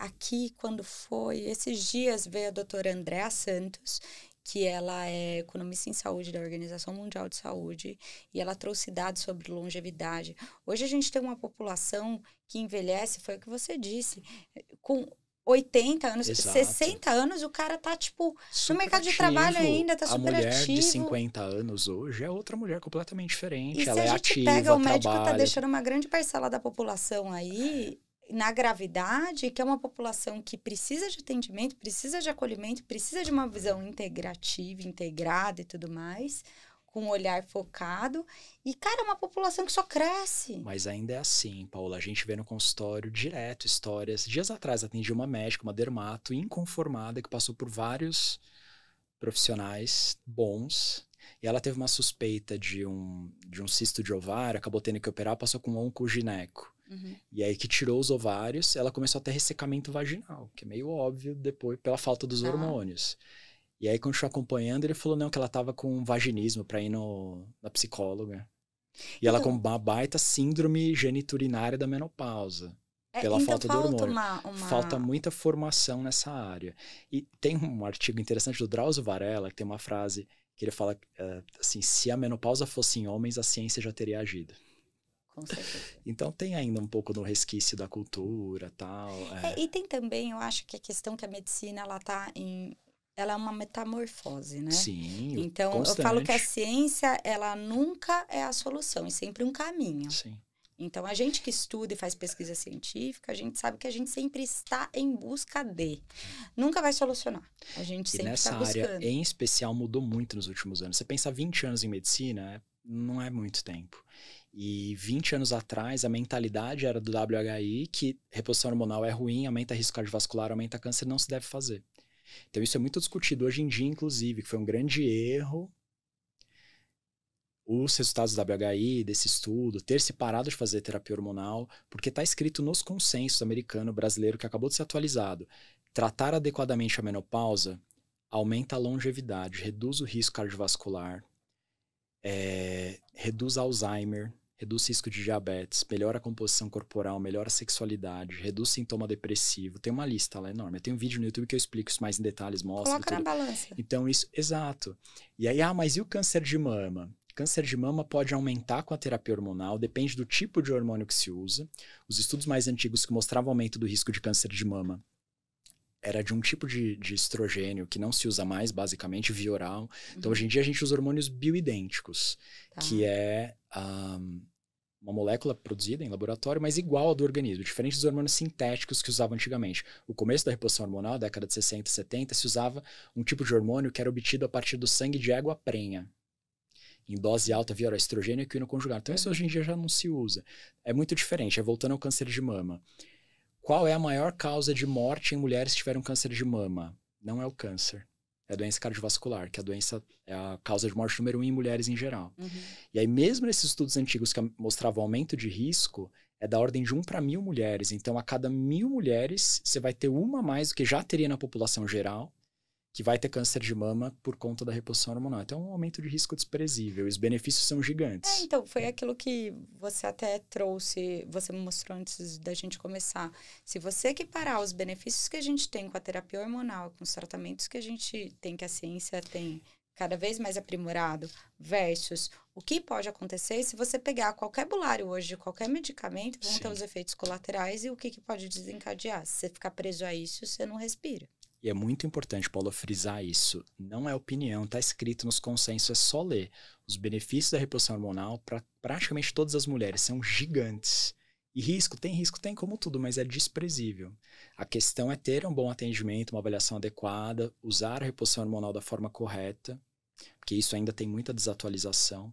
aqui quando foi, esses dias veio a doutora Andréa Santos, que ela é economista em saúde da Organização Mundial de Saúde, e ela trouxe dados sobre longevidade. Hoje a gente tem uma população que envelhece, foi o que você disse, com 80 anos, Exato. 60 anos, o cara tá, tipo, super no mercado ativo. de trabalho ainda, tá super ativo. A mulher ativo. de 50 anos hoje é outra mulher completamente diferente. E ela é a gente ativa, pega o médico trabalha. tá deixando uma grande parcela da população aí na gravidade, que é uma população que precisa de atendimento, precisa de acolhimento, precisa de uma visão integrativa, integrada e tudo mais, com um olhar focado. E, cara, é uma população que só cresce. Mas ainda é assim, Paula. A gente vê no consultório direto histórias. Dias atrás atendi uma médica, uma dermato, inconformada, que passou por vários profissionais bons. E ela teve uma suspeita de um, de um cisto de ovário, acabou tendo que operar, passou com um oncogineco. Uhum. E aí que tirou os ovários, ela começou a ter ressecamento vaginal, que é meio óbvio depois pela falta dos ah. hormônios. E aí, quando eu acompanhando, ele falou não, que ela tava com vaginismo pra ir no, na psicóloga. E então, ela com uma baita síndrome geniturinária da menopausa. É, pela então falta, do hormônio. Uma, uma... Falta muita formação nessa área. E tem um artigo interessante do Drauzio Varela, que tem uma frase que ele fala uh, assim, se a menopausa fosse em homens, a ciência já teria agido. Com certeza. Então tem ainda um pouco no resquício da cultura tal. É. É, e tem também, eu acho que a questão que a medicina ela tá em ela é uma metamorfose, né? Sim. Então constante. eu falo que a ciência ela nunca é a solução, é sempre um caminho. Sim. Então a gente que estuda e faz pesquisa científica, a gente sabe que a gente sempre está em busca de. Nunca vai solucionar. A gente e sempre está buscando. nessa área em especial mudou muito nos últimos anos. Você pensa 20 anos em medicina, não é muito tempo. E 20 anos atrás, a mentalidade era do WHI que reposição hormonal é ruim, aumenta risco cardiovascular, aumenta câncer, não se deve fazer. Então isso é muito discutido hoje em dia, inclusive, que foi um grande erro os resultados da WHI, desse estudo, ter se parado de fazer terapia hormonal, porque está escrito nos consensos americano brasileiro que acabou de ser atualizado. Tratar adequadamente a menopausa aumenta a longevidade, reduz o risco cardiovascular, é, reduz Alzheimer, reduz risco de diabetes, melhora a composição corporal, melhora a sexualidade, reduz sintoma depressivo. Tem uma lista lá enorme. Eu tenho um vídeo no YouTube que eu explico isso mais em detalhes, mostra Coloca tudo. na balança. Então, isso, exato. E aí, ah, mas e o câncer de mama? Câncer de mama pode aumentar com a terapia hormonal, depende do tipo de hormônio que se usa. Os estudos mais antigos que mostravam aumento do risco de câncer de mama era de um tipo de, de estrogênio que não se usa mais, basicamente, via oral. Então, uhum. Hoje em dia, a gente usa hormônios bioidênticos, tá. que é um, uma molécula produzida em laboratório, mas igual ao do organismo, diferente dos hormônios sintéticos que usavam antigamente. O começo da reposição hormonal, década de 60 e 70, se usava um tipo de hormônio que era obtido a partir do sangue de égua prenha. Em dose alta via estrogênio e equino conjugado. Então, isso hoje em dia já não se usa. É muito diferente. É voltando ao câncer de mama. Qual é a maior causa de morte em mulheres que tiveram câncer de mama? Não é o câncer é a doença cardiovascular, que é a doença é a causa de morte número um em mulheres em geral. Uhum. E aí, mesmo nesses estudos antigos que mostravam aumento de risco, é da ordem de um para mil mulheres. Então, a cada mil mulheres, você vai ter uma mais do que já teria na população geral, que vai ter câncer de mama por conta da reposição hormonal. Então, é um aumento de risco desprezível. E os benefícios são gigantes. É, então, foi aquilo que você até trouxe, você me mostrou antes da gente começar. Se você equiparar os benefícios que a gente tem com a terapia hormonal, com os tratamentos que a gente tem, que a ciência tem cada vez mais aprimorado, versus o que pode acontecer se você pegar qualquer bulário hoje qualquer medicamento, vão Sim. ter os efeitos colaterais e o que, que pode desencadear. Se você ficar preso a isso, você não respira. E é muito importante, Paulo, frisar isso. Não é opinião, está escrito nos consensos, é só ler. Os benefícios da reposição hormonal para praticamente todas as mulheres são gigantes. E risco, tem risco, tem como tudo, mas é desprezível. A questão é ter um bom atendimento, uma avaliação adequada, usar a reposição hormonal da forma correta, porque isso ainda tem muita desatualização.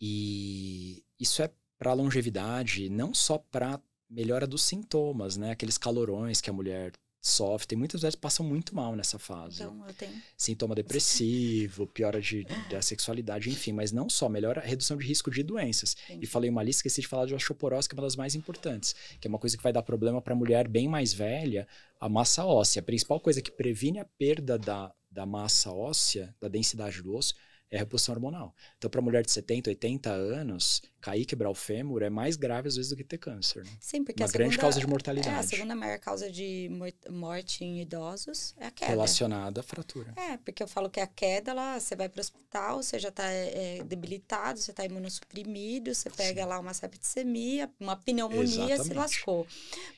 E isso é para longevidade, não só para melhora dos sintomas, né? Aqueles calorões que a mulher sofre, tem muitas vezes passam muito mal nessa fase. Então, eu tenho. Sintoma depressivo, piora de, da sexualidade, enfim, mas não só, melhora a redução de risco de doenças. Entendi. E falei uma lista, esqueci de falar de osteoporose, que é uma das mais importantes, que é uma coisa que vai dar problema para mulher bem mais velha, a massa óssea. A principal coisa que previne a perda da, da massa óssea, da densidade do osso, é reposição hormonal. Então, para mulher de 70, 80 anos, cair e quebrar o fêmur é mais grave às vezes do que ter câncer. Né? Sim, porque Uma a grande segunda, causa de mortalidade. É, a segunda maior causa de morte em idosos é a queda. Relacionada à fratura. É, porque eu falo que a queda, lá, você vai para o hospital, você já está é, debilitado, você está imunossuprimido, você pega Sim. lá uma septicemia, uma pneumonia, Exatamente. se lascou.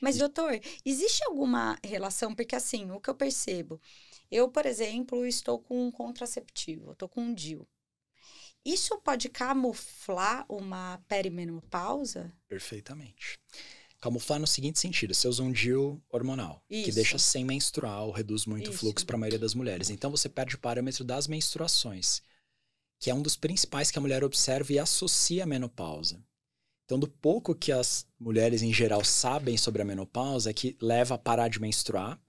Mas, doutor, existe alguma relação? Porque, assim, o que eu percebo eu, por exemplo, estou com um contraceptivo, estou com um DIU. Isso pode camuflar uma perimenopausa? Perfeitamente. Camuflar no seguinte sentido: você usa um DIU hormonal, Isso. que deixa sem menstrual, reduz muito o fluxo para a maioria das mulheres. Então você perde o parâmetro das menstruações. que é um dos principais que a mulher observa e associa à menopausa. Então, do pouco que as mulheres em geral sabem sobre a menopausa é que leva a parar de menstruar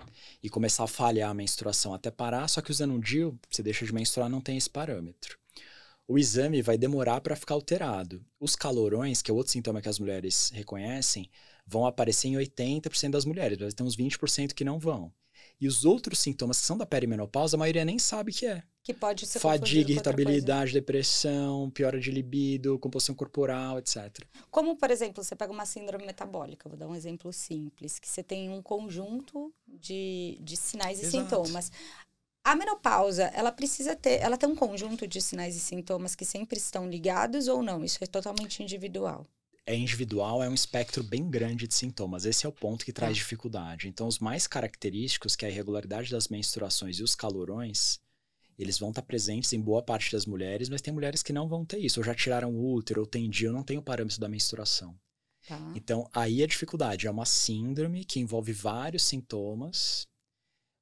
e começar a falhar a menstruação até parar, só que usando um DIU, você deixa de menstruar, não tem esse parâmetro. O exame vai demorar para ficar alterado. Os calorões, que é outro sintoma que as mulheres reconhecem, vão aparecer em 80% das mulheres, mas tem uns 20% que não vão. E os outros sintomas que são da perimenopausa, a maioria nem sabe que é. Que pode ser Fadiga, irritabilidade, depressão, piora de libido, composição corporal, etc. Como, por exemplo, você pega uma síndrome metabólica, vou dar um exemplo simples, que você tem um conjunto de, de sinais e Exato. sintomas. A menopausa, ela precisa ter, ela tem um conjunto de sinais e sintomas que sempre estão ligados ou não? Isso é totalmente individual é individual, é um espectro bem grande de sintomas. Esse é o ponto que traz é. dificuldade. Então, os mais característicos, que é a irregularidade das menstruações e os calorões, eles vão estar presentes em boa parte das mulheres, mas tem mulheres que não vão ter isso, ou já tiraram o útero, ou tem dia, ou não tem o parâmetro da menstruação. Tá. Então, aí a dificuldade é uma síndrome que envolve vários sintomas.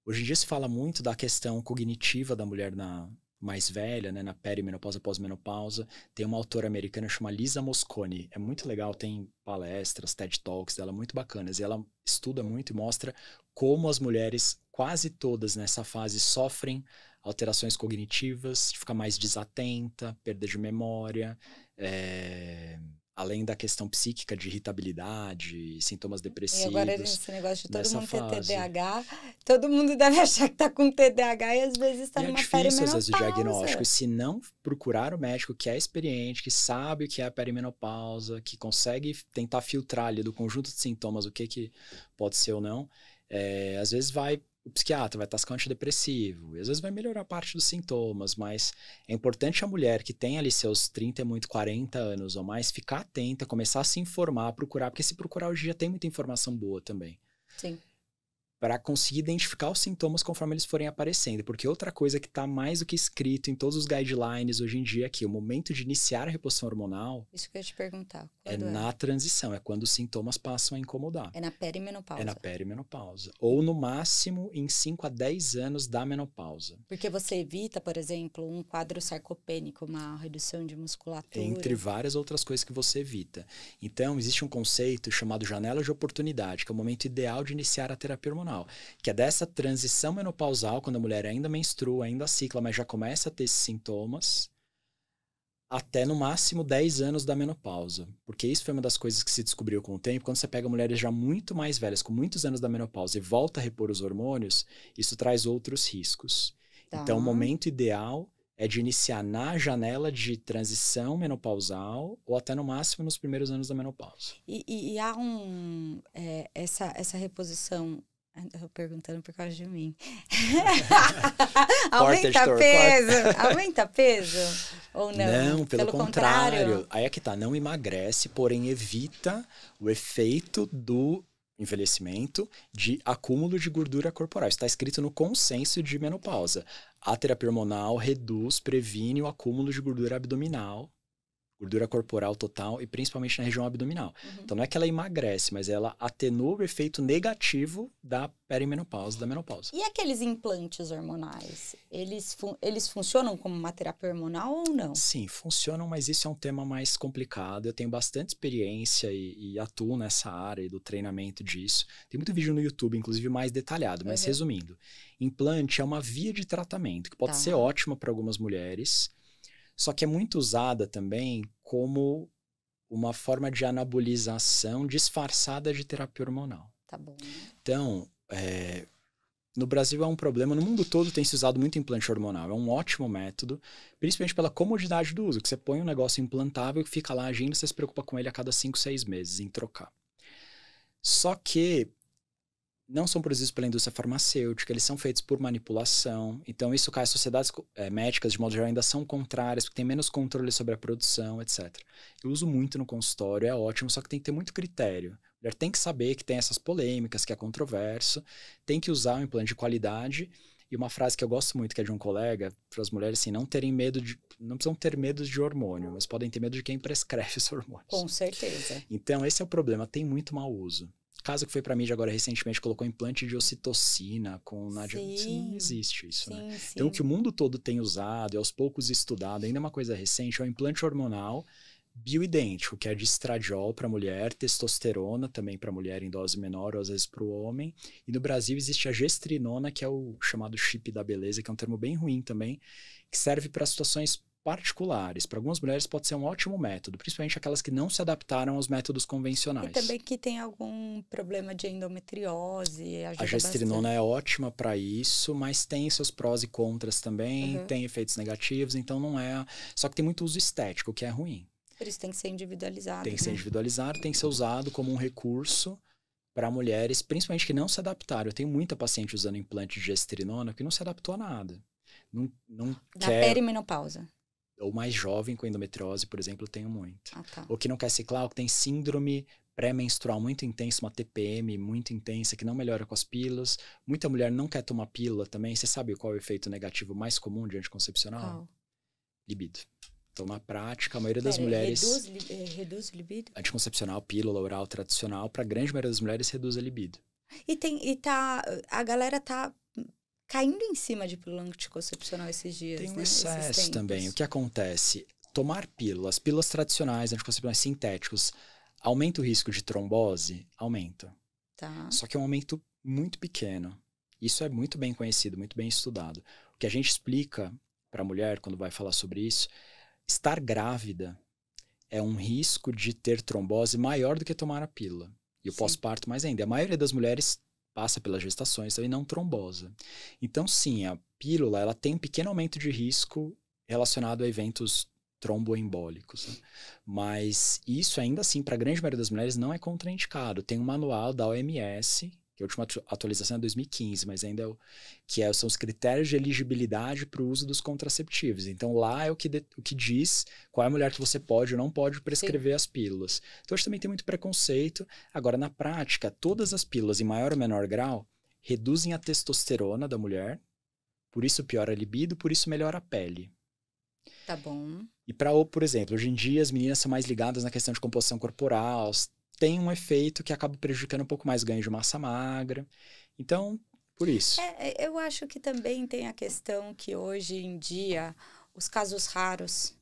Hoje em dia se fala muito da questão cognitiva da mulher na, mais velha, né, na perimenopausa, pós-menopausa. Tem uma autora americana chamada Lisa Moscone. É muito legal, tem palestras, TED Talks dela muito bacanas. E ela estuda muito e mostra como as mulheres, quase todas nessa fase, sofrem alterações cognitivas, de ficar mais desatenta, perda de memória, é além da questão psíquica de irritabilidade, sintomas depressivos. E agora esse negócio de todo mundo fase. ter TDAH, todo mundo deve achar que está com TDAH e às vezes está numa É difícil às vezes o diagnóstico, e se não procurar o médico que é experiente, que sabe o que é a perimenopausa, que consegue tentar filtrar ali do conjunto de sintomas o que, que pode ser ou não, é, às vezes vai o psiquiatra vai estar com antidepressivo, e às vezes vai melhorar parte dos sintomas, mas é importante a mulher que tem ali seus 30 e muito 40 anos ou mais ficar atenta, começar a se informar, procurar, porque se procurar hoje já tem muita informação boa também. Sim para conseguir identificar os sintomas conforme eles forem aparecendo. Porque outra coisa que está mais do que escrito em todos os guidelines hoje em dia é que o momento de iniciar a reposição hormonal. Isso que eu ia te perguntar. É, é, na transição, é quando os sintomas passam a incomodar. É na perimenopausa. É na perimenopausa. Ou no máximo em 5 a 10 anos da menopausa. Porque você evita, por exemplo, um quadro sarcopênico, uma redução de musculatura. Entre várias outras coisas que você evita. Então, existe um conceito chamado janela de oportunidade, que é o momento ideal de iniciar a terapia hormonal hormonal, que é dessa transição menopausal, quando a mulher ainda menstrua, ainda cicla, mas já começa a ter esses sintomas, até no máximo 10 anos da menopausa. Porque isso foi uma das coisas que se descobriu com o tempo. Quando você pega mulheres já muito mais velhas, com muitos anos da menopausa, e volta a repor os hormônios, isso traz outros riscos. Tá. Então, o momento ideal é de iniciar na janela de transição menopausal ou até no máximo nos primeiros anos da menopausa. E, e, e há um, é, essa, essa reposição perguntando por causa de mim. aumenta peso? Aumenta peso? Ou não? Não, pelo, pelo contrário. contrário. Aí é que tá, não emagrece, porém evita o efeito do envelhecimento de acúmulo de gordura corporal. Está escrito no consenso de menopausa. A terapia hormonal reduz, previne o acúmulo de gordura abdominal gordura corporal total e principalmente na região abdominal. Uhum. Então não é que ela emagrece, mas ela atenua o efeito negativo da perimenopausa, da menopausa. E aqueles implantes hormonais, eles, fun eles funcionam como uma terapia hormonal ou não? Sim, funcionam, mas isso é um tema mais complicado. Eu tenho bastante experiência e, e atuo nessa área do treinamento disso. Tem muito vídeo no YouTube, inclusive mais detalhado, mas uhum. resumindo. Implante é uma via de tratamento que pode tá. ser ótima para algumas mulheres, só que é muito usada também como uma forma de anabolização disfarçada de terapia hormonal. Tá bom. Então, é, no Brasil é um problema, no mundo todo tem se usado muito implante hormonal. É um ótimo método, principalmente pela comodidade do uso, que você põe um negócio implantável que fica lá agindo, você se preocupa com ele a cada 5, 6 meses em trocar. Só que não são produzidos pela indústria farmacêutica, eles são feitos por manipulação. Então, isso cai. As sociedades é, médicas, de modo geral, ainda são contrárias, porque tem menos controle sobre a produção, etc. Eu uso muito no consultório, é ótimo, só que tem que ter muito critério. A mulher tem que saber que tem essas polêmicas, que é controverso, tem que usar um implante de qualidade E uma frase que eu gosto muito, que é de um colega, para as mulheres, assim, não terem medo de. Não precisam ter medo de hormônio, mas podem ter medo de quem prescreve os hormônios. Com certeza. Então, esse é o problema, tem muito mau uso. Caso que foi para mídia agora recentemente, colocou implante de ocitocina com Nadia. Sim, não existe isso, né? sim, né? Sim. Então, o que o mundo todo tem usado e aos poucos estudado, ainda é uma coisa recente, é o implante hormonal bioidêntico, que é de estradiol para mulher, testosterona também para mulher em dose menor, ou às vezes para o homem. E no Brasil existe a gestrinona, que é o chamado chip da beleza, que é um termo bem ruim também, que serve para situações particulares. Para algumas mulheres pode ser um ótimo método, principalmente aquelas que não se adaptaram aos métodos convencionais. E também que tem algum problema de endometriose. A gestrinona bastante. é ótima para isso, mas tem seus prós e contras também, uhum. tem efeitos negativos, então não é. Só que tem muito uso estético, que é ruim. Por isso tem que ser individualizado. Tem que né? ser individualizado, tem que ser usado como um recurso para mulheres, principalmente que não se adaptaram. Eu tenho muita paciente usando implante de gestrinona que não se adaptou a nada. Não, não da quer... perimenopausa. Ou mais jovem com endometriose, por exemplo, eu tenho muito. Ah, tá. Ou que não quer ciclar, ou que tem síndrome pré-menstrual muito intensa, uma TPM muito intensa, que não melhora com as pílulas. Muita mulher não quer tomar pílula também. Você sabe qual é o efeito negativo mais comum de anticoncepcional? Oh. Libido. Então, na prática, a maioria das Pera, mulheres. Reduz, eh, reduz libido? Anticoncepcional, pílula oral tradicional, para a grande maioria das mulheres, reduz a libido. E, tem, e tá. A galera tá caindo em cima de pílula anticoncepcional esses dias. Tem um né? excesso também. O que acontece? Tomar pílulas, pílulas tradicionais, anticoncepcionais sintéticos, aumenta o risco de trombose? Aumenta. Tá. Só que é um aumento muito pequeno. Isso é muito bem conhecido, muito bem estudado. O que a gente explica para a mulher quando vai falar sobre isso estar grávida é um risco de ter trombose maior do que tomar a pílula. E o pós-parto mais ainda. A maioria das mulheres passa pelas gestações e não trombosa. Então, sim, a pílula ela tem um pequeno aumento de risco relacionado a eventos tromboembólicos. Né? Mas isso, ainda assim, para a grande maioria das mulheres, não é contraindicado. Tem um manual da OMS que a última atualização é 2015, mas ainda é o, que é, são os critérios de elegibilidade para o uso dos contraceptivos. Então lá é o que, de, o que diz qual é a mulher que você pode ou não pode prescrever Sim. as pílulas. Então hoje também tem muito preconceito. Agora, na prática, todas as pílulas, em maior ou menor grau, reduzem a testosterona da mulher, por isso piora a libido, por isso melhora a pele. Tá bom. E para, por exemplo, hoje em dia as meninas são mais ligadas na questão de composição corporal, tem um efeito que acaba prejudicando um pouco mais ganho de massa magra. Então, por isso. É, é, eu acho que também tem a questão que hoje em dia os casos raros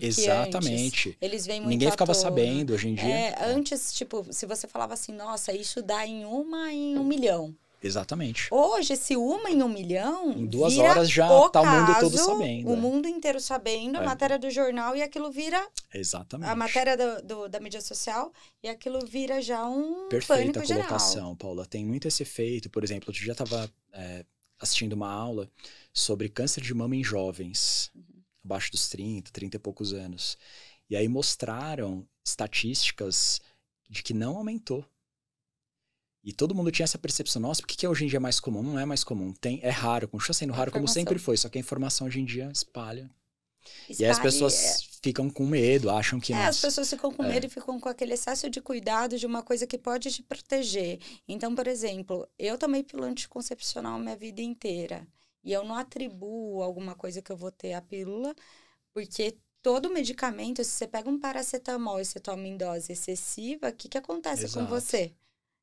Exatamente. Antes, eles vêm muito Ninguém ficava sabendo hoje em dia. É, antes, tipo, se você falava assim, nossa, isso dá em uma em um milhão. Exatamente. Hoje, se uma em um milhão. Em duas horas já o tá o mundo todo sabendo. O é. mundo inteiro sabendo, a é. matéria do jornal e aquilo vira. Exatamente. A matéria do, do, da mídia social e aquilo vira já um. Perfeita a colocação, geral. Paula. Tem muito esse efeito. Por exemplo, eu já estava é, assistindo uma aula sobre câncer de mama em jovens, uhum. abaixo dos 30, 30 e poucos anos. E aí mostraram estatísticas de que não aumentou e todo mundo tinha essa percepção, nossa, por que, que hoje em dia é mais comum? Não é mais comum. Tem, é raro, continua sendo raro como sempre foi, só que a informação hoje em dia espalha. espalha e as pessoas é... ficam com medo, acham que. É, nossa, as pessoas ficam com é. medo e ficam com aquele excesso de cuidado de uma coisa que pode te proteger. Então, por exemplo, eu tomei pílula anticoncepcional minha vida inteira. E eu não atribuo alguma coisa que eu vou ter à pílula, porque todo medicamento, se você pega um paracetamol e você toma em dose excessiva, o que, que acontece Exato. com você?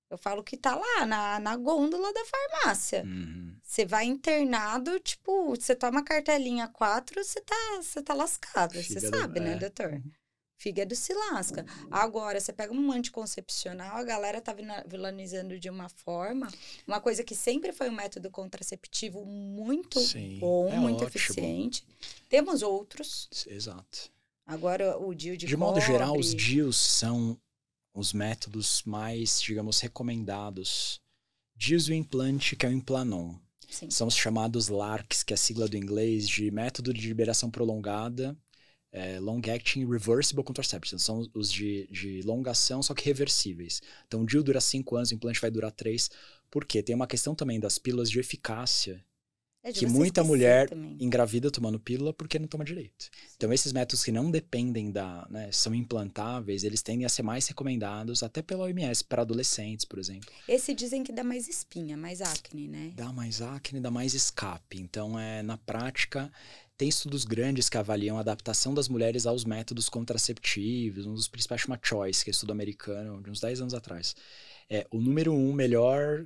Eu falo que tá lá na, na gôndola da farmácia. Uhum. Você vai internado, tipo, você toma cartelinha 4, você tá, tá lascado. Você sabe, né, é. doutor? Fígado se lasca. Agora, você pega um anticoncepcional, a galera tá vilanizando de uma forma, uma coisa que sempre foi um método contraceptivo muito Sim, bom, é muito ótimo. eficiente. Temos outros. Exato. Agora, o DIU de De cobre, modo geral, os DIUs são os métodos mais, digamos, recomendados. Diz o implante, que é o Implanon. Sim. São os chamados LARCs, que é a sigla do inglês de método de liberação prolongada, é, Long Acting Reversible Contraception. São os de, de longação, só que reversíveis. Então, o DIU dura 5 anos, o implante vai durar 3. Por quê? Tem uma questão também das pílulas de eficácia, É que muita mulher também. engravida tomando pílula porque não toma direito. Então, esses métodos que não dependem da, né, são implantáveis, eles tendem a ser mais recomendados até pela OMS para adolescentes, por exemplo. Esse dizem que dá mais espinha, mais acne, né? Dá mais acne, dá mais escape. Então, é na prática, tem estudos grandes que avaliam a adaptação das mulheres aos métodos contraceptivos. Um dos principais chama Choice, que é estudo americano de uns 10 anos atrás. É o número um melhor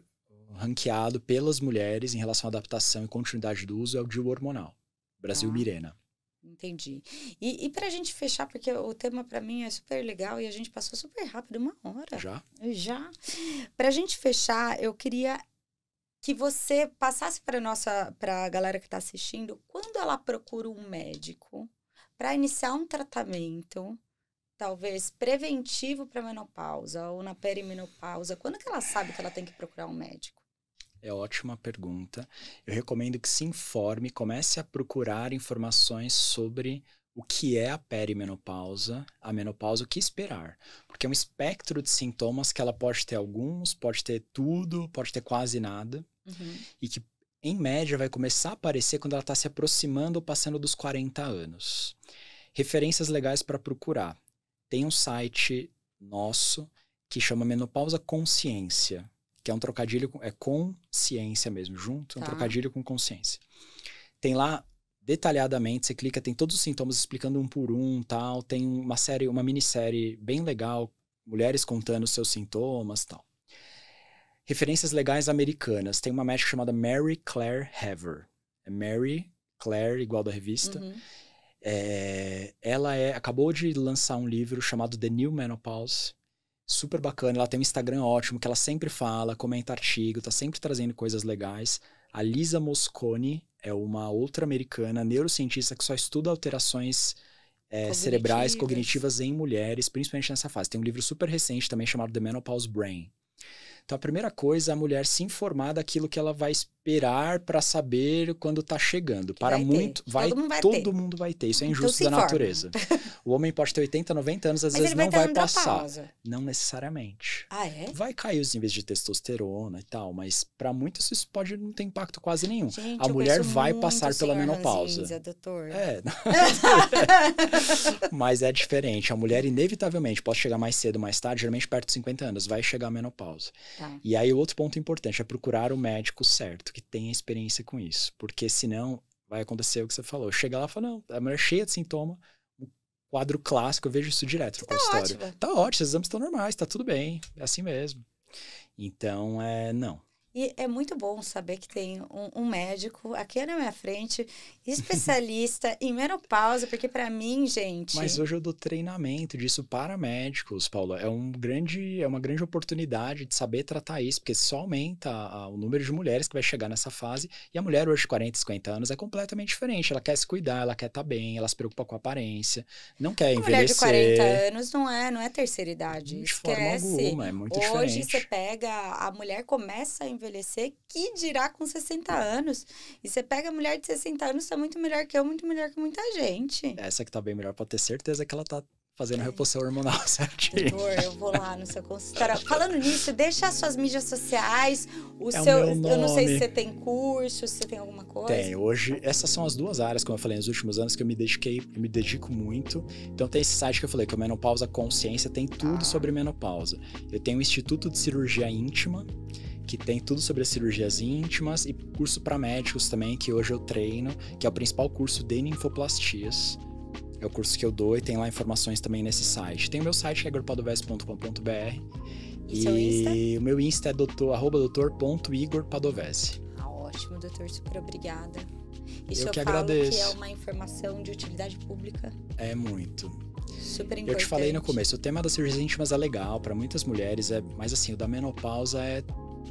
ranqueado pelas mulheres em relação à adaptação e continuidade do uso é o DIU hormonal. Brasil Ah. Mirena. Entendi. E, e pra gente fechar, porque o tema pra mim é super legal e a gente passou super rápido, uma hora. Já? Já. Pra gente fechar, eu queria que você passasse para nossa, para a galera que está assistindo, quando ela procura um médico para iniciar um tratamento, talvez preventivo para menopausa ou na perimenopausa, quando que ela sabe que ela tem que procurar um médico? É ótima pergunta. Eu recomendo que se informe, comece a procurar informações sobre o que é a perimenopausa, a menopausa, o que esperar. Porque é um espectro de sintomas que ela pode ter alguns, pode ter tudo, pode ter quase nada, Uhum. e que, em média, vai começar a aparecer quando ela está se aproximando ou passando dos 40 anos. Referências legais para procurar. Tem um site nosso que chama Menopausa Consciência, que é um trocadilho, com, é consciência mesmo, junto, é um Tá. trocadilho com consciência. Tem lá detalhadamente, você clica, tem todos os sintomas explicando um por um, tal, tem uma série, uma minissérie bem legal, mulheres contando seus sintomas, tal. Referências legais americanas, tem uma médica chamada Mary Claire Haver. É Mary Claire, igual da revista. Uhum. É, ela é, acabou de lançar um livro chamado The New Menopause. Super bacana. Ela tem um Instagram ótimo que ela sempre fala, comenta artigo, tá sempre trazendo coisas legais. A Lisa Moscone é uma outra americana neurocientista que só estuda alterações é, cerebrais Cognitivas. cognitivas em mulheres, principalmente nessa fase. Tem um livro super recente também chamado The Menopause Brain. Então, a primeira coisa é a mulher se informar daquilo que ela vai esperar para saber quando tá chegando. Para vai ter. muito, vai, Todo mundo vai todo ter. mundo vai ter. Isso é Então injusto se da informa. natureza. O homem pode ter 80, 90 anos, às Mas vezes vai não ter vai passar. Não necessariamente. Ah, é? Vai cair os níveis de testosterona e tal, mas para muitos isso pode não ter impacto quase nenhum. Gente, A mulher vai passar pela menopausa. Ranzinza, doutor. É, mas é diferente. A mulher, inevitavelmente, pode chegar mais cedo, mais tarde, geralmente perto de 50 anos, vai chegar a menopausa. Tá. E aí, outro ponto importante é procurar o médico certo, que tenha experiência com isso. Porque senão vai acontecer o que você falou. Chega lá e fala, não, a mulher é cheia de sintoma, um quadro clássico, eu vejo isso direto no Tá consultório. ótima. Tá ótimo, os exames estão normais, tá tudo bem, é assim mesmo. Então, é, não. E é muito bom saber que tem um, um médico aqui na minha frente, especialista em menopausa, porque pra mim, gente. Mas hoje eu dou treinamento disso para médicos, Paula. É, um grande, é uma grande oportunidade de saber tratar isso, porque só aumenta a- o número de mulheres que vai chegar nessa fase. E a mulher hoje, de 40, 50 anos, é completamente diferente. Ela quer se cuidar, ela quer estar bem, ela se preocupa com a aparência, não quer a mulher de envelhecer. 40 anos não é, não é terceira idade. de forma Esquece. alguma, é muito Hoje diferente. você pega, a mulher começa a envelhecer, que dirá com 60 anos. E você pega a mulher de 60 anos, tá muito melhor que eu, muito melhor que muita gente. Essa que tá bem melhor, pode ter certeza que ela tá fazendo É. reposição hormonal certinho. Doutor, eu vou lá no seu consultório. Falando nisso, deixa as suas mídias sociais, o É o seu. meu eu não sei se você tem curso, se você tem alguma coisa. Tem, hoje, essas são as duas áreas, como eu falei, nos últimos anos que eu me dediquei, eu me dedico muito. Então tem esse site que eu falei, que é o Menopausa Consciência, tem tudo Ah. sobre menopausa. Eu tenho o Instituto de Cirurgia Íntima, que tem tudo sobre as cirurgias íntimas, e curso para médicos também, que hoje eu treino, que é o principal curso de ninfoplastias. É o curso que eu dou e tem lá informações também nesse site. Tem o meu site, que é agorpadovese.com.br. E? E o meu Insta é doutor, arroba doutor.igorpadovese. Ah, ótimo, doutor, super obrigada. Isso Eu eu, que agradeço. que é uma informação de utilidade pública É muito. super importante. Eu te falei no começo, o tema das cirurgias íntimas é legal para muitas mulheres, é, mas assim, o da menopausa é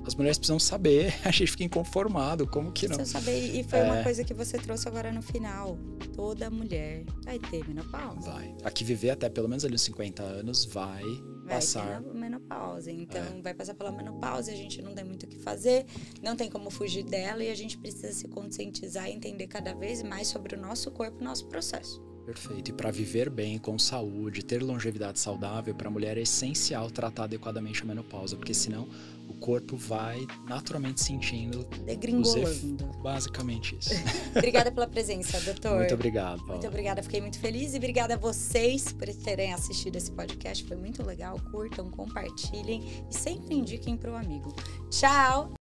as mulheres precisam saber, a gente fica inconformado, como que não? Precisa saber, e foi É. uma coisa que você trouxe agora no final. Toda mulher vai ter menopausa. Vai. Aqui viver até pelo menos ali uns 50 anos vai, Vai passar. ter menopausa. Então, É. vai passar pela menopausa a gente não tem muito o que fazer, não tem como fugir dela e a gente precisa se conscientizar e entender cada vez mais sobre o nosso corpo e o nosso processo. Perfeito. E para viver bem, com saúde, ter longevidade saudável, para a mulher é essencial tratar adequadamente a menopausa, porque senão corpo vai naturalmente sentindo. Degringolando. Basicamente isso. obrigada pela presença, doutor. Muito obrigado, Paula. Muito obrigada, fiquei muito feliz e obrigada a vocês por terem assistido esse podcast. Foi muito legal. Curtam, compartilhem e sempre indiquem para o amigo. Tchau!